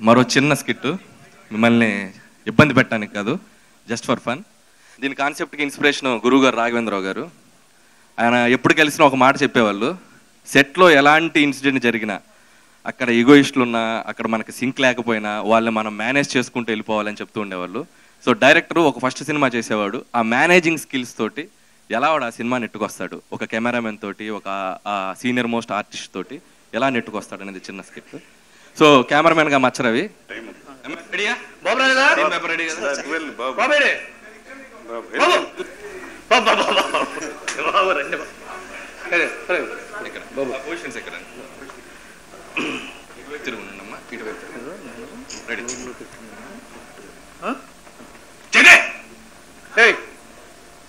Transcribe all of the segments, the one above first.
మరో చిన్న స్కిట్ మిమ్మల్ని ఇబ్బంది పెట్టడానికి కాదు జస్ట్ ఫర్ ఫన్ దీని కాన్సెప్ట్కి ఇన్స్పిరేషన్ గురువు గారు రాఘవేంద్రరావు గారు. ఆయన ఎప్పుడు కలిసినా ఒక మాట చెప్పేవాళ్ళు సెట్లో ఎలాంటి ఇన్సిడెంట్ జరిగినా అక్కడ ఈగోయిస్టులు ఉన్నా అక్కడ మనకి సింక్ లేకపోయినా వాళ్ళని మనం మేనేజ్ చేసుకుంటూ వెళ్ళిపోవాలని చెప్తూ ఉండేవాళ్ళు. సో డైరెక్టర్ ఒక ఫస్ట్ సినిమా చేసేవాడు. ఆ మేనేజింగ్ స్కిల్స్ తోటి ఎలా వాడు ఆ సినిమా నెట్టుకొస్తాడు? ఒక కెమెరామెన్ తోటి ఒక సీనియర్ మోస్ట్ ఆర్టిస్ట్ తోటి ఎలా నెట్టుకొస్తాడు అనేది చిన్న స్కిట్. సో కెమెరామెన్గా మచ్చరవి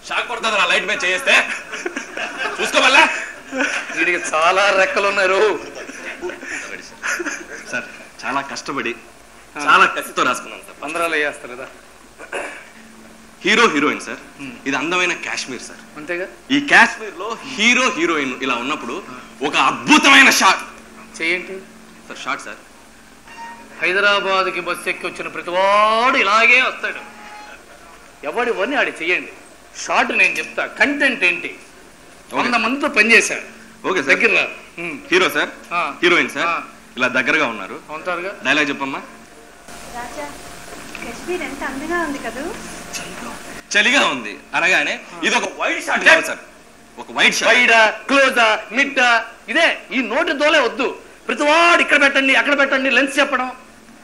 షాక్ పడుతుంది రా లైట్ మీద చేస్తే చూసుకోవాలా వీడికి చాలా రెక్కలు ఉన్నారు చాలా కష్టపడి చాలా కసితో రాసుకున్నాను సార్. పందరాలు కదా. Hero heroine sir. ఇది అందమైన కాశ్మీర్ సార్. అంతేగా? ఈ కాశ్మీర్లో హీరో హీరోయిన్ ఇలా ఉన్నప్పుడు ఒక అద్భుతమైన షాట్. చెయ్యండి సార్ షాట్ సార్. హైదరాబాద్కి బస్సు ఎక్కి వచ్చిన ప్రతివాడు ఇలాగే వస్తాడు. ఎవడివన్నీ ఆడి చెయ్యండి షార్ట్ నేను చెప్తా. కంటెంట్ ఏంటి? వంద మందితో పనిచేశాడు. Okay sir. దగ్గర. Hero sir. Heroine sir. ఇలా దగ్గరగా ఉన్నారు. ఉంటారుగా? డైలాగ్ చెప్పమ్మా. కదూ? చలిగా ఉంది. అనగానే ఇది ఒక వైట్ షాట్ కావాలి సార్. ఒక వైట్ షాట్ వైడా క్లోజా మిడ్డా ఇదే ఈ నోటి దోలే వద్దు. ప్రతివాడు ఇక్కడ పెట్టండి అక్కడ పెట్టండి లెన్స్ చెప్పడం.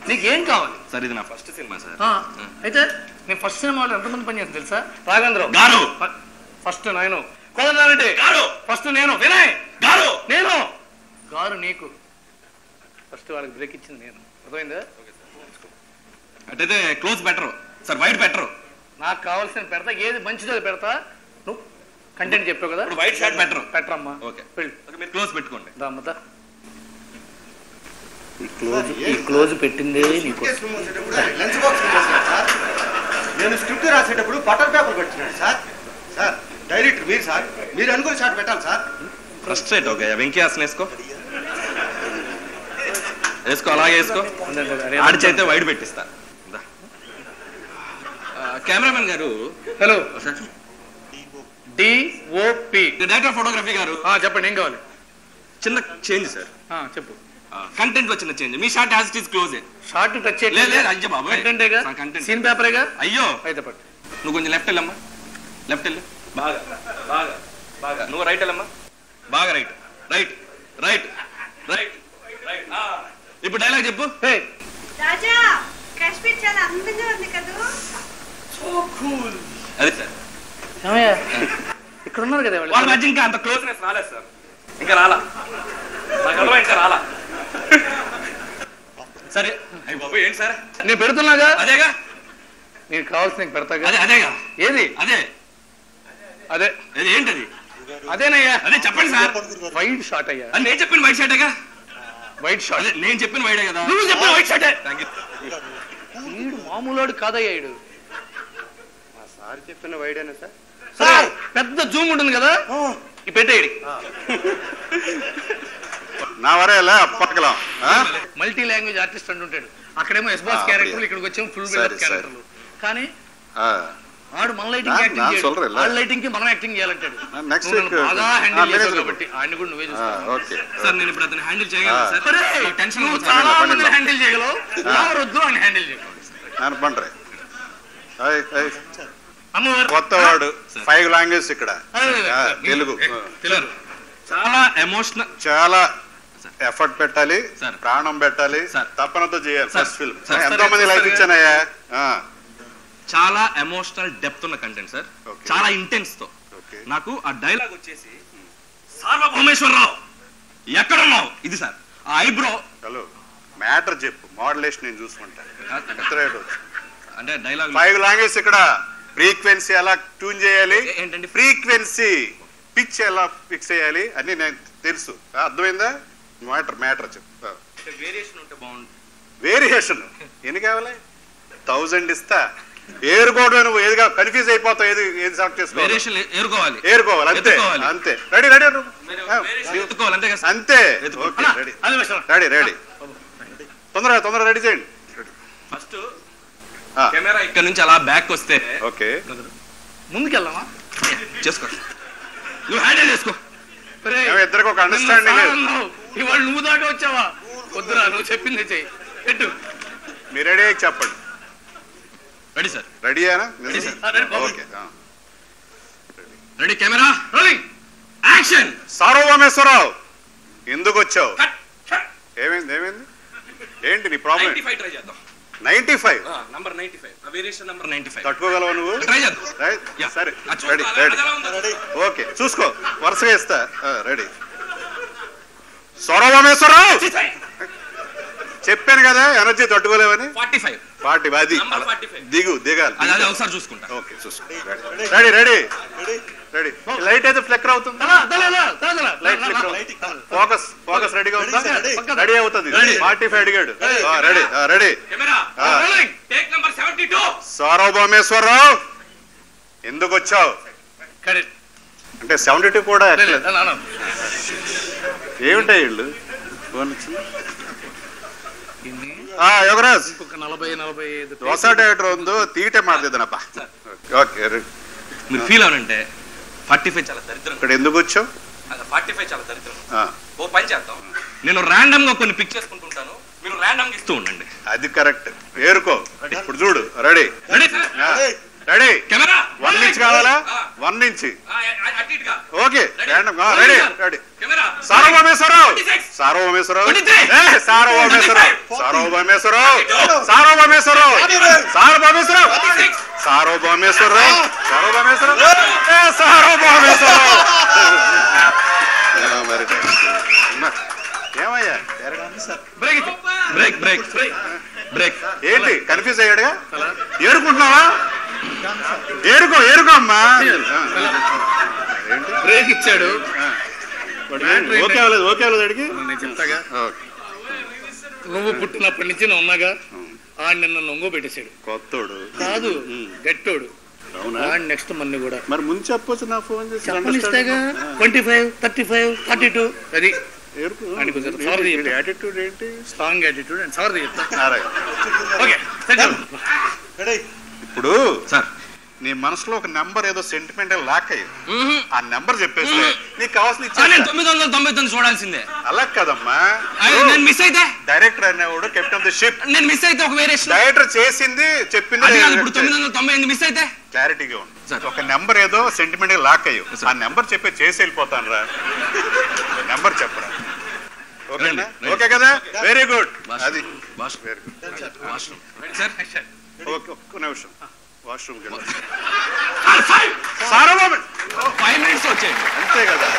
నీకేం కావాలి? సార్ ఇది నా ఫస్ట్ సినిమా సార్. అయితే నేను ఫస్ట్ సినిమాలో ఎంతమంది పని చేస్తాను తెలుసా? రాఘవేంద్రరావు. గారు. ఫస్ట్ నేను. కోదండారెడ్డి గారు. ఫస్ట్ నేను. వినయ్. గారు. నేను. గారు నీకు. ఫస్ట్ వాళ్ళకి బ్రేక్ ఇచ్చింది నేను. అర్థమైందా? అంటే close better sir wide better నాకు కావాల్సిన పెడతా ఏది మంచిదో అది పెడతా. నువ్వు కంటెంట్ చెప్పావు కదా? వైట్ షాట్ బెటర్ పెట్టరమ్మా. ఓకే వెళ్ళు. మీరు క్లోజ్ పెట్టుకోండి. దామ్మత ఈ క్లోజ్ ఈ క్లోజ్ పెట్టిందే నీకు. లంచ్ బాక్స్ సార్ నేను స్క్రిప్ట్ రాసేటప్పుడు బటర్ పేపర్ పెట్టినాడు సార్ సార్ డైరెక్టర్ మీరు సార్ మీరు అనుకుని షాట్ పెట్టాలి సార్ ఫ్రస్ట్రేట్ ఓకే వెంకీ వేసుకో అలాగే వేసుకో. ఆడి చేస్తే వైట్ పెట్టిస్తా కెమెరామెన్ గారు. Hello. Sir. DOP director photography గారు. చెప్పండి ఏం కావాలి? చిన్న చేంజ్ సార్. ఆ, చెప్పు. కంటెంట్లో చిన్న change. Me shot as it is close shot touch లేదు లేదు అయ్యో బాబు కంటెంటేగా కంటెంట్ సీన్ పేపరేగా అయ్యో. అయితే పట్టు. నువ్వు కొంచెం లెఫ్ట్ వెళ్ళమ్మా. లెఫ్ట్ వెళ్ళు. బాగా బాగా బాగా. నువ్వు రైట్ వెళ్ళమ్మా. బాగా right right right right right ఇప్పుడు డైలాగ్ చెప్పు. రాజా కాశ్మీర్ చాలా అందంగా ఉంది కదూ? అదే సార్. ఏమయ్యా? ఇక్కడ ఉన్నారు కదా వాళ్ళ. మధ్య ఇంకా అంత క్లోజ్నెస్ రాలేదు సార్. ఇంకా రాలా. నాకు ఇంకా రాలా. సరే. అయ్యి బాబు ఏంటి సార్? నేను పెడుతున్నాగా? అదేగా? నేను కావాల్సిన నీకు పెడతాగా? అదే అదేగా. ఏది? అదే. అదే. అది ఏంటది? అదేనయ్యా. అదే చెప్పండి సార్. వైట్ షాట్ అయ్యా. అది నేను చెప్పిన వైట్ షర్టేగా వైట్ షర్ట్ నేను చెప్పిన వైడే కదా. నువ్వు చెప్పిన వైట్ షర్ట్ వీడు మామూలోడు కాదయ్యాడు. మా సార్ చెప్పిన వైడేనా సార్? సార్ పెద్ద జూమ్ ఉంటుంది కదా? ఈ పెట్టేయడి నా వరే పక్కలం మల్టీ లాంగ్వేజ్ ఆర్టిస్ట్ అంటుంటాడు. అక్కడేమో ఎస్బాస్ క్యారెక్టర్లు ఇక్కడికి వచ్చేమో ఫుల్ క్యారెక్టర్లు. కానీ ఆడు మన లైటింగ్ మనం యాక్టింగ్ చేయాలంటాడు. కొత్తవాడు ఫైవ్ లాంగ్వేజ్ ఇక్కడ. తెలుగు. తెలుగు. చాలా ఎమోషనల్ చాలా ఎఫర్ట్ పెట్టాలి ప్రాణం పెట్టాలి తప్పనతో చేయాలి ఫస్ట్ ఫిల్మ్ ఎంతో మంది లైఫ్ ఇచ్చానయ్యా? చాలా ఎమోషనల్ డెప్త్ ఉన్న కంటెంట్ సార్. చాలా ఇంటెన్స్తో. నాకు ఆ డైలాగ్ వచ్చేసి సార్వభౌమేశ్వరరావు ఎక్కడున్నావు? ఇది సార్ ఆ ఐబ్రో హలో మ్యాటర్ చెప్పు. మోడలేషన్ నేను చూసుకుంటా. ఉత్తరాయుడు అంటే డైలాగ్ ఫైవ్ లాంగ్వేజ్ ఇక్కడ. ఫ్రీక్వెన్సీ ఎలా ట్యూన్ చేయాలి? ఏంటండి? ఫ్రీక్వెన్సీ పిచ్ ఎలా ఫిక్స్ చేయాలి? అని నేను తెలుసు. అర్థమైందా? మ్యాటర్ మ్యాటర్ చెప్పు. వేరియేషన్ ఉంటే బాగుంటుంది వేరియేషన్ ఎన్ని కావాలి? థౌజండ్ ఇస్తా. ఏరుకోవడం నువ్వు ఏదిగా కన్ఫ్యూజ్ అయిపోతావు ఏది ఏది సెలెక్ట్ చేసుకోవాలి? ఏరుకోవాలి. ఏరుకోవాలి అంతే. అంతే. రెడీ రెడీ ఎత్తుకోవాలి అంతే రెడీ రెడీ తొందరగా తొందరగా రెడీ చేయండి. ఫస్ట్. కెమెరా ఇక్కడ నుంచి అలా బ్యాక్ వస్తే ఓకే. ముందుకెళ్దామా? చేసుకో. నువ్వు హ్యాండిల్ చేసుకో. ఇద్దరికి ఒక అండర్స్టాండింగ్. ఇవాళ నువ్వు దాకా వచ్చావా? వద్దురా నువ్వు చెప్పింది చెయ్యి. పెట్టు. మీరు రెడీ అయ్యి చెప్పండి. Ready sir రెడీయేనా. Okay. Ready camera rolling action Sarvabhaumeswararao ఎందుకు వచ్చావు? ఏమైంది ఏమైంది? ఏంటి నీ ప్రాబ్లం నైన్టీ ఫైవ్ ట్రై చేద్దాం. Ninety five number ninety five variation number ninety five తట్టుకోగలవు నువ్వు? ట్రై చేద్దాం. సరే రెడీ రెడీ. ఓకే చూసుకో. వరుసగా ఇస్తా రెడీ సౌరభమేశ్వరరావు చెప్పాను కదా ఎనర్జీ తట్టుకోలేవని. ఫార్టీ ఫైవ్ పార్టీ అది. Number 45. దిగు దిగాలి. అది ఒకసారి చూసుకుంటా. ఓకే చూసుకో రెడీ రెడీ రెడీ లైట్ అయితే ఫ్లెక్కర్ అవుతుంది. లైట్ ఫ్లిక్కర్ ఫోకస్ ఫోకస్ రెడీగా ఉందా. రెడీ అవుతుంది. ఫార్టీ ఫైవ్ అడిగాడు ready ready camera ah. Rolling take number seventy two Sarvabhaumeswararao ఎందుకు వచ్చావు? అంటే సెవెంటీ టూ కూడా. ఏమిటాయి వీళ్ళు? ఫోన్ వచ్చింది ఇన్ని ఆ, యోగరాజ్ ఇంకొక నలభై నలభై ఐదు ಹೊಸ ಡೈರೆಕ್ಟರ್ ಒಂದು ತೀಟೆ ಮಾಡ್ತಿದ್ದಾನಪ್ಪ ఓకే re- మీరు ఫీల్ అవునంటే ఫార్టీ ఫైవ్ చాలా దరిద్రం ఇక్కడ ఎందుకు వచ్చావు ఫార్టీ ఫైవ్ చాలా దరిద్రం ఆ, ఓ పని చేద్దాం నేను ర్యాండమ్ గా కొన్ని పిక్ చేసుకుంటుంటాను మీరు ర్యాండమ్ గా ఇస్తూ ఉండండి అది కరెక్ట్ ఏరుకో ఇప్పుడు చూడు ready ready sir Ready? Camera? One inch కావాలా one inch okay ready? Ready camera. Sarvabhaumeswararao. 26. Sarvabhaumeswararao. 23. ఏ, సార్వభౌమేశ్వరరావు. సార్వభౌమేశ్వరరావు. సార్వభౌమేశ్వరరావు. సార్వభౌమేశ్వరరావు. 26. సార్వభౌమేశ్వరరావు. సార్వభౌమేశ్వరరావు. సార్వభౌమేశ్వరరావు. ఏమయ్యా? Break. Break break break break ఏంటి కన్ఫ్యూజ్ అయ్యాడుగా? ఏరుకుంటున్నావా ఏరుకో ఏరుకో అమ్మా. బ్రేక్ ఇచ్చాడు. ఓకే అవ్వలేదు ఓకే అవ్వలేదు అడిగి. నేను చెప్తాగా? ఓకే. నువ్వు పుట్టినప్పటి నుంచి నేను ఉన్నాగా? ఆడు నిన్న నొంగో పెట్టేశాడు. కొత్తోడు. కాదు గట్టోడు. ఆడు నెక్స్ట్ మన్ని కూడా. మరి ముందు చెప్పొచ్చు నా ఫోన్ చేసి చెప్పనిస్తాగా twenty five thirty five thirty two అది. యాటిట్యూడ్ ఏంటి స్ట్రాంగ్ యాటిట్యూడ్ అండ్ సార్ చెప్తా. ఓకే ఇప్పుడు సార్. నీ మనసులో ఒక నెంబర్ ఏదో సెంటిమెంటల్ లాక్ అయ్యి ఆ నెంబర్ చెప్పేస్తే నీకు కావాల్సిన. తొమ్మిది వందల తొంభై తొమ్మిది చూడాల్సిందే. అలా కదమ్మా. నేను మిస్ అయితే? డైరెక్టర్ అనేవాడు కెప్టెన్ ఆఫ్ ది షిప్ నేను మిస్ అయితే ఒక వేరియేషన్ డైరెక్టర్ చేసింది చెప్పింది ఇప్పుడు తొమ్మిది వందల తొంభై ఎనిమిది మిస్ అయితే? క్లారిటీగా ఉంది. ఒక నెంబర్ ఏదో సెంటిమెంట్ లాక్ అయ్యో. ఆ నెంబర్ చెప్పి చేసి వెళ్ళిపోతాను రా నెంబర్ చెప్పరా. ఓకేనా. ఓకే కదా? Very good. అది. Very good sir. ఒక్క నిమిషం వాష్రూమ్కి వెళ్ళి ఫైవ్ సారబాబు ఫైవ్ మినిట్స్ వచ్చేయండి అంతే కదా